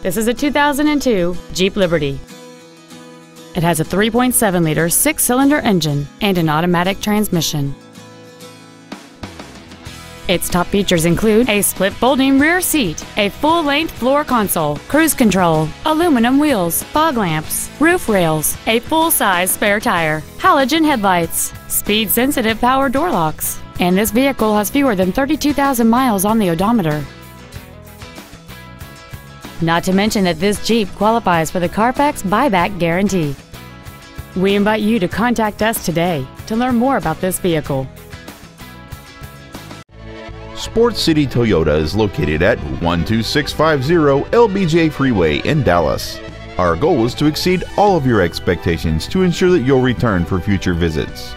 This is a 2002 Jeep Liberty. It has a 3.7 liter six cylinder engine and an automatic transmission. Its top features include a split folding rear seat, a full length floor console, cruise control, aluminum wheels, fog lamps, roof rails, a full size spare tire, halogen headlights, speed sensitive power door locks, and this vehicle has fewer than 32,000 miles on the odometer. Not to mention that this Jeep qualifies for the Carfax buyback guarantee. We invite you to contact us today to learn more about this vehicle. Sports City Toyota is located at 12650 LBJ Freeway in Dallas. Our goal is to exceed all of your expectations to ensure that you'll return for future visits.